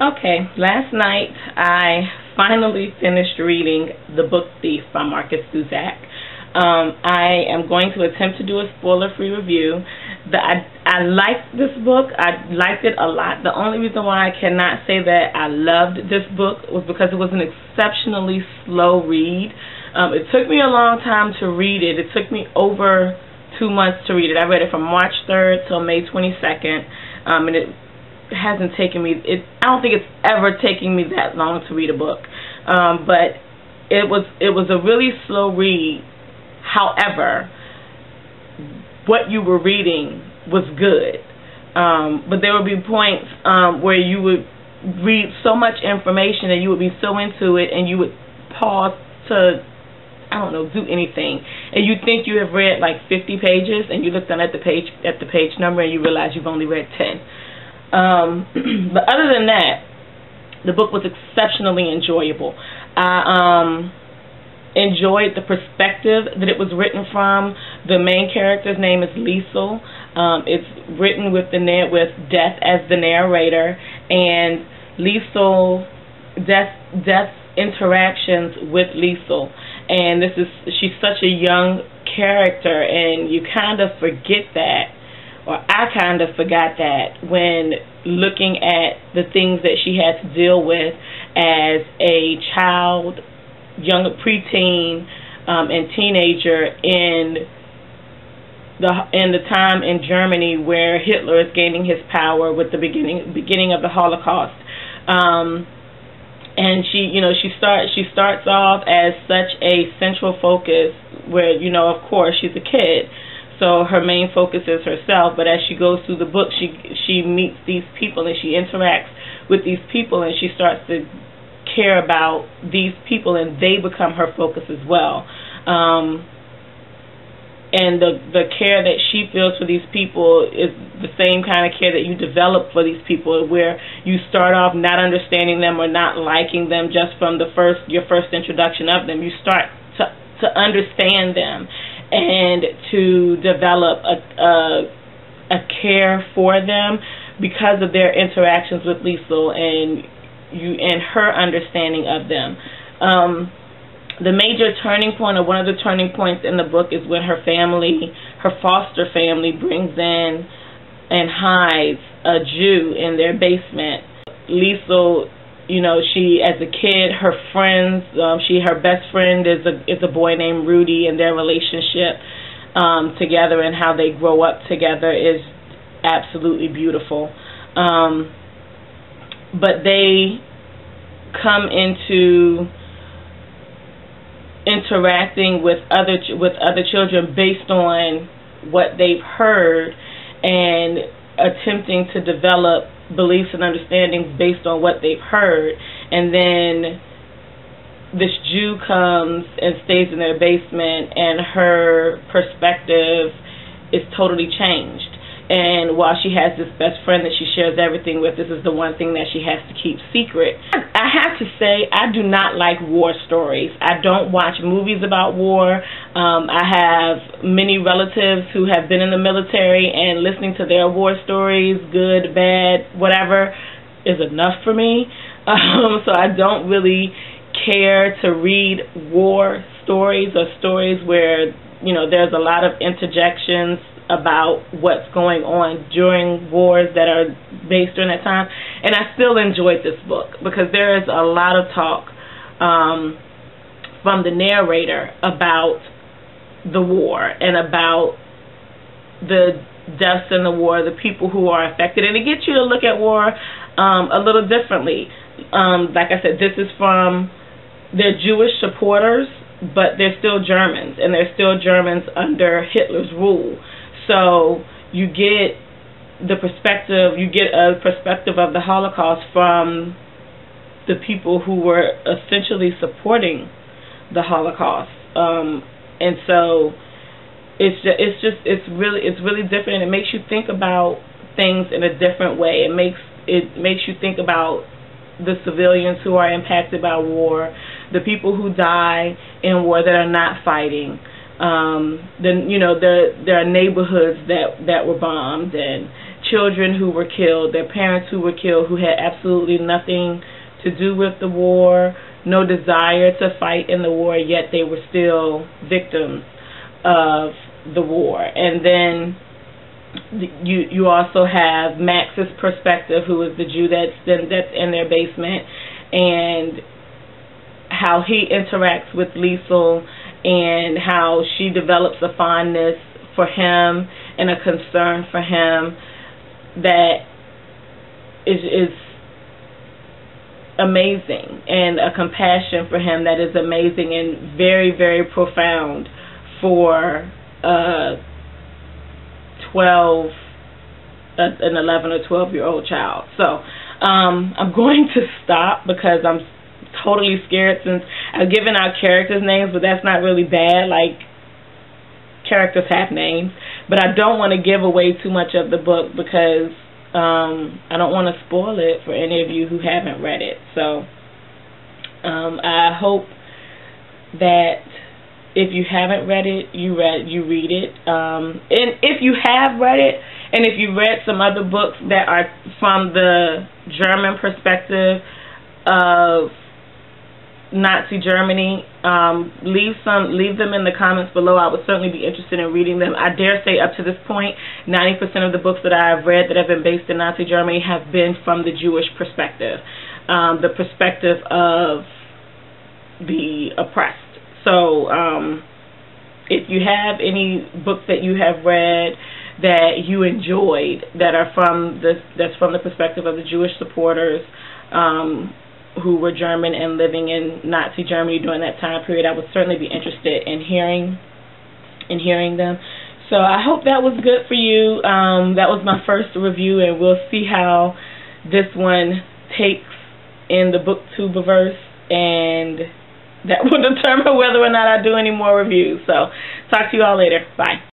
Okay, last night I finally finished reading The Book Thief by Markus Zusak. Um, I am going to attempt to do a spoiler-free review. The, I, I liked this book. I liked it a lot. The only reason why I cannot say that I loved this book was because it was an exceptionally slow read. Um, it took me a long time to read it. It took me over two months to read it. I read it from March 3rd till May 22nd, um, and it hasn't taken me. It I don't think it's ever taken me that long to read a book, um, but it was it was a really slow read. However, what you were reading was good, um, but there would be points um, where you would read so much information and you would be so into it and you would pause to I don't know, do anything. And you think you have read like 50 pages and you look down at the page at the page number and you realize you've only read 10. Um, but other than that, the book was exceptionally enjoyable. I um, enjoyed the perspective that it was written from. The main character's name is Liesel. Um, it's written with the with Death as the narrator, and Liesel, Death, Death's interactions with Liesel. And this is she's such a young character, and you kind of forget that or I kind of forgot that when looking at the things that she had to deal with as a child, young preteen, um, and teenager in the in the time in Germany where Hitler is gaining his power with the beginning beginning of the Holocaust. Um, and she, you know, she starts she starts off as such a central focus where, you know, of course she's a kid so her main focus is herself, but as she goes through the book, she she meets these people and she interacts with these people and she starts to care about these people and they become her focus as well. Um, and the the care that she feels for these people is the same kind of care that you develop for these people where you start off not understanding them or not liking them just from the first your first introduction of them you start to to understand them and to develop a, a, a care for them because of their interactions with Liesel and you and her understanding of them. Um, the major turning point, or one of the turning points in the book, is when her family, her foster family, brings in and hides a Jew in their basement. Liesl you know she as a kid her friends um she her best friend is a is a boy named Rudy and their relationship um together and how they grow up together is absolutely beautiful. Um but they come into interacting with other ch- with other children based on what they've heard and attempting to develop beliefs and understandings based on what they've heard, and then this Jew comes and stays in their basement, and her perspective is totally changed. And while she has this best friend that she shares everything with, this is the one thing that she has to keep secret. I have to say, I do not like war stories. I don't watch movies about war. Um, I have many relatives who have been in the military, and listening to their war stories, good, bad, whatever, is enough for me. Um, so I don't really care to read war stories or stories where you know there's a lot of interjections about what's going on during wars that are based during that time. And I still enjoyed this book because there is a lot of talk um, from the narrator about the war and about the deaths in the war, the people who are affected, and it gets you to look at war um, a little differently. Um, like I said, this is from their Jewish supporters, but they're still Germans, and they're still Germans under Hitler's rule. So you get the perspective, you get a perspective of the Holocaust from the people who were essentially supporting the Holocaust. Um, and so it's just, it's just it's really it's really different. It makes you think about things in a different way. It makes it makes you think about the civilians who are impacted by war, the people who die in war that are not fighting, um, then you know there there are neighborhoods that that were bombed and children who were killed, their parents who were killed, who had absolutely nothing to do with the war, no desire to fight in the war, yet they were still victims of the war. And then you you also have Max's perspective, who is the Jew that's in, that's in their basement, and how he interacts with Liesel, and how she develops a fondness for him and a concern for him that is is amazing and a compassion for him that is amazing and very very profound for a 12 an 11 or 12 year old child. So um I'm going to stop because I'm totally scared since I've given out characters names but that's not really bad like characters have names but I don't want to give away too much of the book because um, I don't want to spoil it for any of you who haven't read it. So um, I hope that if you haven't read it, you read you read it. Um, and if you have read it, and if you read some other books that are from the German perspective of Nazi Germany. Um, leave some, leave them in the comments below. I would certainly be interested in reading them. I dare say, up to this point, 90% of the books that I have read that have been based in Nazi Germany have been from the Jewish perspective, um, the perspective of the oppressed. So, um, if you have any books that you have read that you enjoyed that are from the that's from the perspective of the Jewish supporters. Um, who were German and living in Nazi Germany during that time period, I would certainly be interested in hearing in hearing them. So I hope that was good for you. Um, that was my first review, and we'll see how this one takes in the booktuberverse, and that will determine whether or not I do any more reviews. So talk to you all later. Bye.